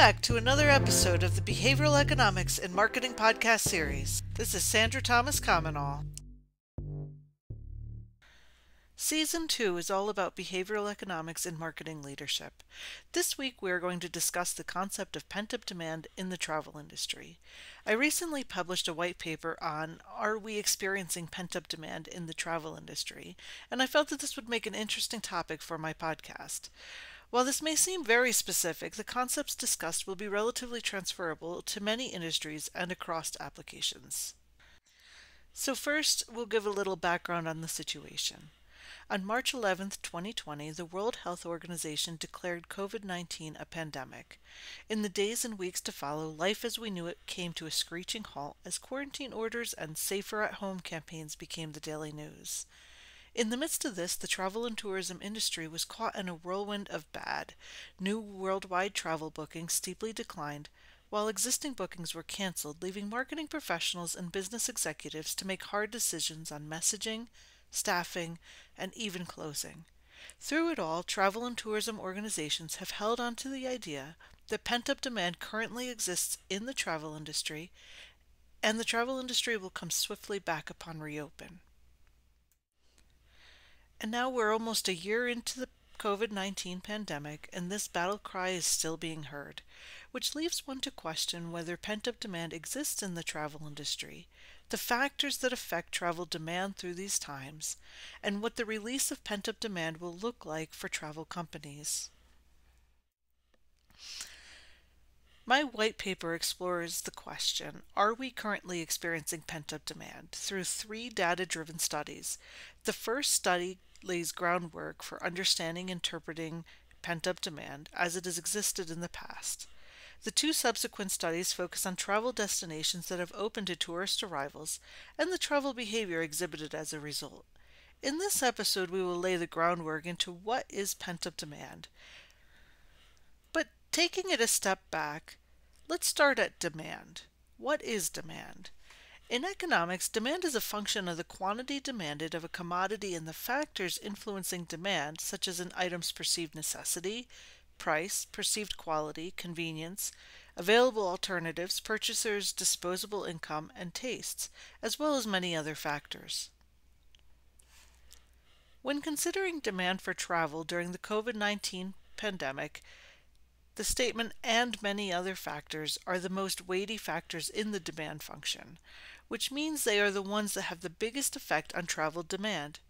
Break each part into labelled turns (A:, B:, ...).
A: back to another episode of the Behavioral Economics and Marketing Podcast series. This is Sandra Thomas Comenole. Season 2 is all about behavioral economics and marketing leadership. This week we are going to discuss the concept of pent up demand in the travel industry. I recently published a white paper on Are we experiencing pent up demand in the travel industry? And I felt that this would make an interesting topic for my podcast. While this may seem very specific, the concepts discussed will be relatively transferable to many industries and across applications. So, first, we'll give a little background on the situation. On March 11, 2020, the World Health Organization declared COVID 19 a pandemic. In the days and weeks to follow, life as we knew it came to a screeching halt as quarantine orders and safer at home campaigns became the daily news. In the midst of this, the travel and tourism industry was caught in a whirlwind of bad. New worldwide travel bookings steeply declined, while existing bookings were canceled, leaving marketing professionals and business executives to make hard decisions on messaging, staffing, and even closing. Through it all, travel and tourism organizations have held on to the idea that pent up demand currently exists in the travel industry, and the travel industry will come swiftly back upon reopen. And now we're almost a year into the COVID 19 pandemic, and this battle cry is still being heard, which leaves one to question whether pent up demand exists in the travel industry, the factors that affect travel demand through these times, and what the release of pent up demand will look like for travel companies. My white paper explores the question Are we currently experiencing pent up demand? through three data driven studies. The first study lays groundwork for understanding interpreting pent up demand as it has existed in the past. The two subsequent studies focus on travel destinations that have opened to tourist arrivals and the travel behavior exhibited as a result. In this episode, we will lay the groundwork into what is pent up demand. Taking it a step back, let's start at demand. What is demand? In economics, demand is a function of the quantity demanded of a commodity and the factors influencing demand, such as an item's perceived necessity, price, perceived quality, convenience, available alternatives, purchasers' disposable income, and tastes, as well as many other factors. When considering demand for travel during the COVID 19 pandemic, the statement and many other factors are the most weighty factors in the demand function, which means they are the ones that have the biggest effect on travel demand.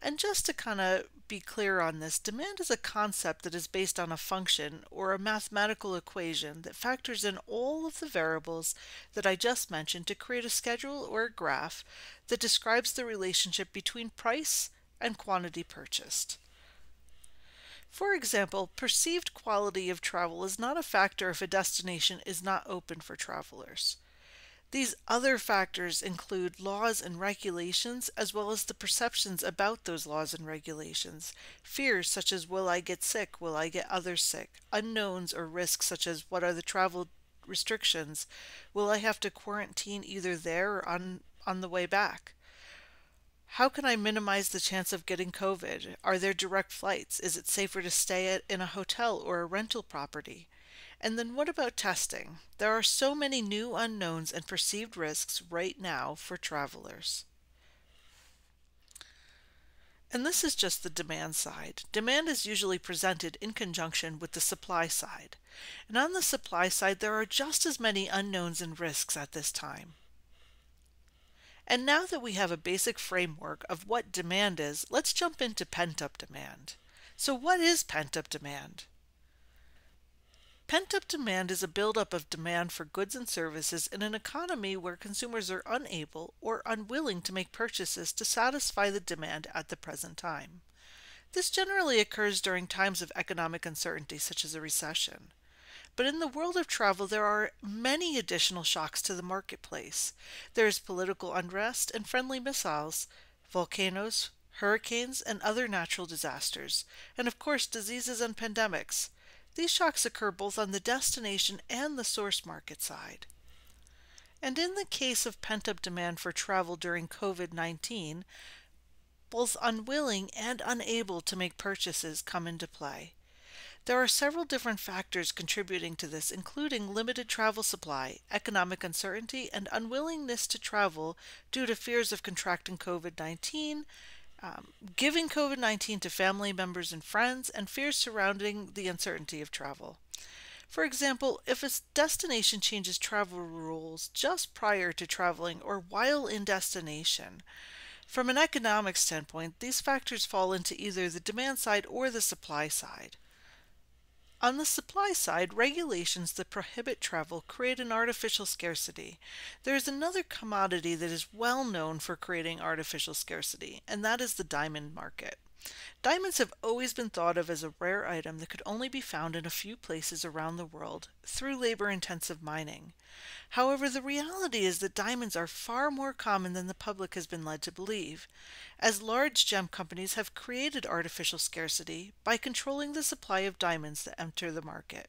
A: And just to kind of be clear on this, demand is a concept that is based on a function or a mathematical equation that factors in all of the variables that I just mentioned to create a schedule or a graph that describes the relationship between price and quantity purchased. For example, perceived quality of travel is not a factor if a destination is not open for travelers. These other factors include laws and regulations, as well as the perceptions about those laws and regulations. Fears such as will I get sick, will I get others sick? Unknowns or risks such as what are the travel restrictions? Will I have to quarantine either there or on, on the way back? How can I minimize the chance of getting COVID? Are there direct flights? Is it safer to stay at, in a hotel or a rental property? And then what about testing? There are so many new unknowns and perceived risks right now for travelers. And this is just the demand side. Demand is usually presented in conjunction with the supply side. And on the supply side, there are just as many unknowns and risks at this time. And now that we have a basic framework of what demand is, let's jump into pent up demand. So, what is pent up demand? Pent up demand is a buildup of demand for goods and services in an economy where consumers are unable or unwilling to make purchases to satisfy the demand at the present time. This generally occurs during times of economic uncertainty, such as a recession. But in the world of travel, there are many additional shocks to the marketplace. There is political unrest and friendly missiles, volcanoes, hurricanes, and other natural disasters, and of course, diseases and pandemics. These shocks occur both on the destination and the source market side. And in the case of pent up demand for travel during COVID 19, both unwilling and unable to make purchases come into play. There are several different factors contributing to this, including limited travel supply, economic uncertainty, and unwillingness to travel due to fears of contracting COVID 19, um, giving COVID 19 to family members and friends, and fears surrounding the uncertainty of travel. For example, if a destination changes travel rules just prior to traveling or while in destination, from an economic standpoint, these factors fall into either the demand side or the supply side. On the supply side, regulations that prohibit travel create an artificial scarcity. There is another commodity that is well known for creating artificial scarcity, and that is the diamond market. Diamonds have always been thought of as a rare item that could only be found in a few places around the world through labor intensive mining. However, the reality is that diamonds are far more common than the public has been led to believe, as large gem companies have created artificial scarcity by controlling the supply of diamonds that enter the market.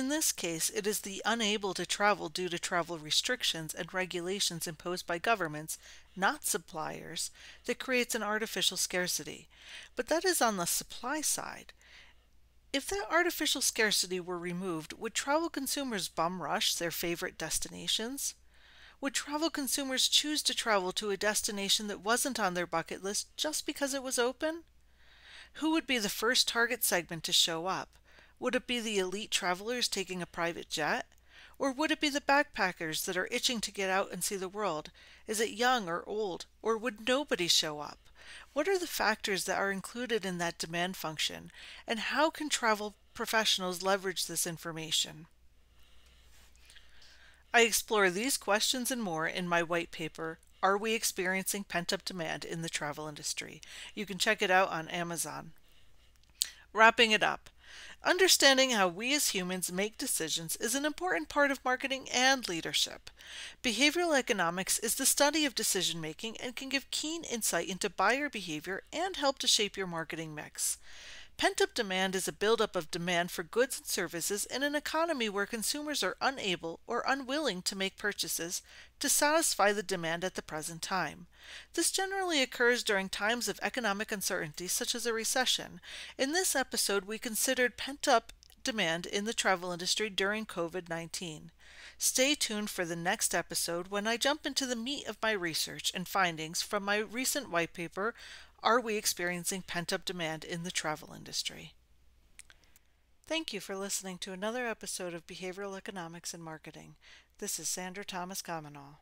A: In this case, it is the unable to travel due to travel restrictions and regulations imposed by governments, not suppliers, that creates an artificial scarcity. But that is on the supply side. If that artificial scarcity were removed, would travel consumers bum rush their favorite destinations? Would travel consumers choose to travel to a destination that wasn't on their bucket list just because it was open? Who would be the first target segment to show up? Would it be the elite travelers taking a private jet? Or would it be the backpackers that are itching to get out and see the world? Is it young or old? Or would nobody show up? What are the factors that are included in that demand function? And how can travel professionals leverage this information? I explore these questions and more in my white paper, Are We Experiencing Pent Up Demand in the Travel Industry? You can check it out on Amazon. Wrapping it up. Understanding how we as humans make decisions is an important part of marketing and leadership. Behavioral economics is the study of decision making and can give keen insight into buyer behavior and help to shape your marketing mix. Pent up demand is a buildup of demand for goods and services in an economy where consumers are unable or unwilling to make purchases to satisfy the demand at the present time. This generally occurs during times of economic uncertainty, such as a recession. In this episode, we considered pent up demand in the travel industry during COVID 19. Stay tuned for the next episode when I jump into the meat of my research and findings from my recent white paper are we experiencing pent up demand in the travel industry? Thank you for listening to another episode of Behavioral Economics and Marketing. This is Sandra Thomas Comenole.